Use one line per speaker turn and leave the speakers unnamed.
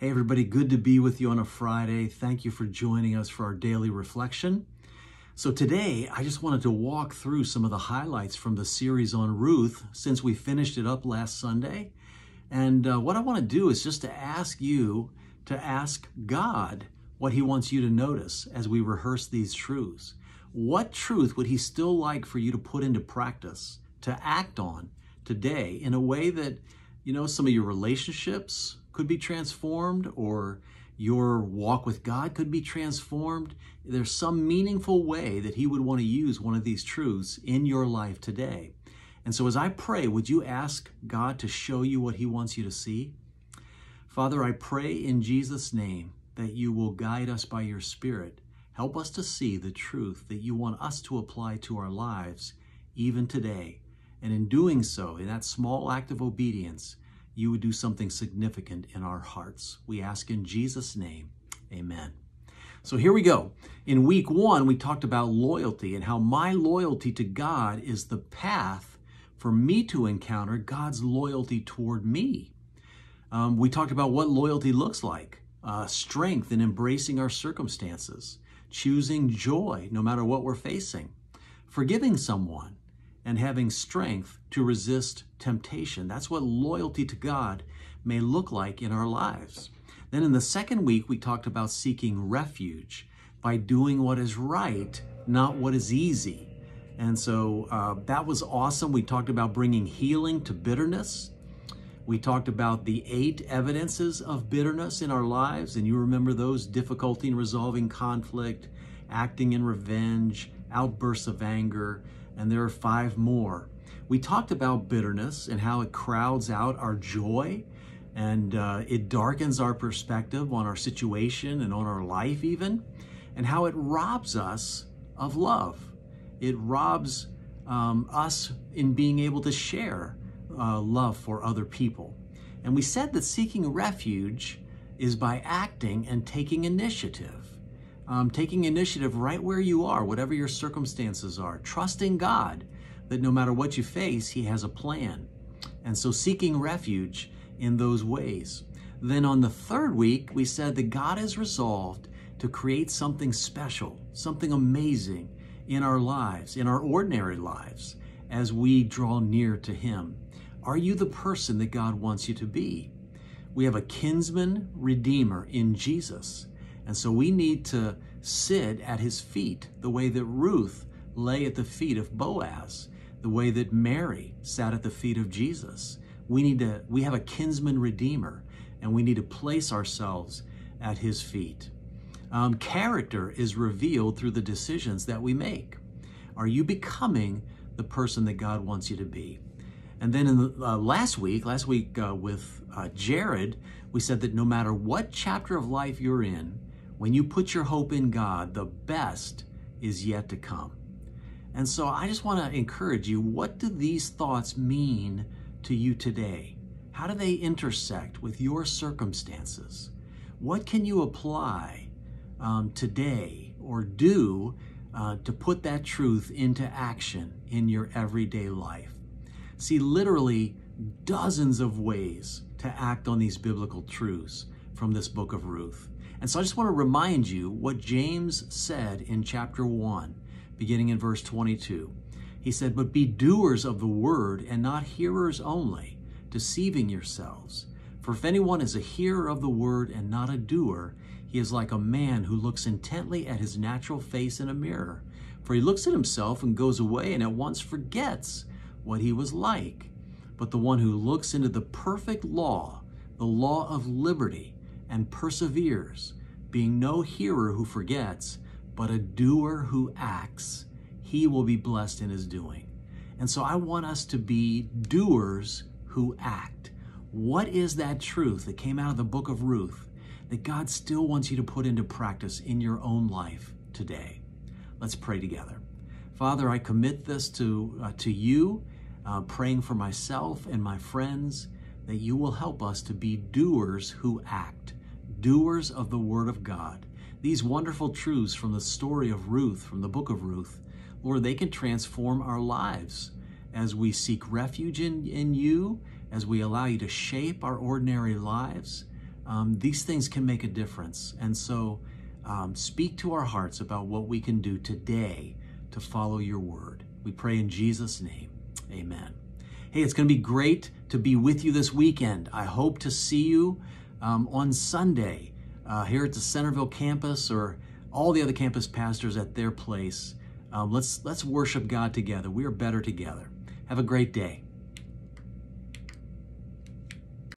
Hey, everybody, good to be with you on a Friday. Thank you for joining us for our daily reflection. So, today I just wanted to walk through some of the highlights from the series on Ruth since we finished it up last Sunday. And uh, what I want to do is just to ask you to ask God what He wants you to notice as we rehearse these truths. What truth would He still like for you to put into practice, to act on today in a way that, you know, some of your relationships, could be transformed or your walk with God could be transformed. There's some meaningful way that He would want to use one of these truths in your life today. And so, as I pray, would you ask God to show you what He wants you to see? Father, I pray in Jesus' name that you will guide us by your Spirit. Help us to see the truth that you want us to apply to our lives even today. And in doing so, in that small act of obedience, you would do something significant in our hearts. We ask in Jesus' name, amen. So here we go. In week one, we talked about loyalty and how my loyalty to God is the path for me to encounter God's loyalty toward me. Um, we talked about what loyalty looks like uh, strength in embracing our circumstances, choosing joy no matter what we're facing, forgiving someone, and having strength to resist temptation. That's what loyalty to God may look like in our lives. Then in the second week, we talked about seeking refuge by doing what is right, not what is easy. And so uh, that was awesome. We talked about bringing healing to bitterness. We talked about the eight evidences of bitterness in our lives. And you remember those difficulty in resolving conflict, acting in revenge, outbursts of anger, and there are five more. We talked about bitterness and how it crowds out our joy and uh, it darkens our perspective on our situation and on our life, even, and how it robs us of love. It robs um, us in being able to share uh, love for other people. And we said that seeking refuge is by acting and taking initiative um, taking initiative right where you are, whatever your circumstances are, trusting God that no matter what you face, He has a plan. And so seeking refuge in those ways. Then on the third week, we said that God has resolved to create something special, something amazing in our lives, in our ordinary lives, as we draw near to Him. Are you the person that God wants you to be? We have a kinsman redeemer in Jesus. And so we need to sit at his feet the way that Ruth lay at the feet of Boaz, the way that Mary sat at the feet of Jesus. We need to we have a kinsman redeemer and we need to place ourselves at his feet. Um, character is revealed through the decisions that we make. Are you becoming the person that God wants you to be? And then in the uh, last week, last week uh, with uh, Jared, we said that no matter what chapter of life you're in, when you put your hope in God, the best is yet to come. And so I just want to encourage you what do these thoughts mean to you today? How do they intersect with your circumstances? What can you apply um, today or do uh, to put that truth into action in your everyday life? See, literally dozens of ways to act on these biblical truths from this book of Ruth. And so I just want to remind you what James said in chapter 1, beginning in verse 22. He said, But be doers of the word and not hearers only, deceiving yourselves. For if anyone is a hearer of the word and not a doer, he is like a man who looks intently at his natural face in a mirror. For he looks at himself and goes away and at once forgets what he was like. But the one who looks into the perfect law, the law of liberty, and perseveres, being no hearer who forgets, but a doer who acts, he will be blessed in his doing. And so I want us to be doers who act. What is that truth that came out of the book of Ruth that God still wants you to put into practice in your own life today? Let's pray together. Father, I commit this to, uh, to you, uh, praying for myself and my friends, that you will help us to be doers who act doers of the Word of God. These wonderful truths from the story of Ruth, from the book of Ruth, Lord, they can transform our lives as we seek refuge in, in you, as we allow you to shape our ordinary lives. um, these things can make a difference. And so um, speak to our hearts about what we can do today to follow your word. We pray in Jesus' name. Amen. Hey, it's going to be great to be with you this weekend. I hope to see you um, on Sunday uh, here at the Centerville campus or all the other campus pastors at their place. Um, let's let's worship God together. We are better together. Have a great day.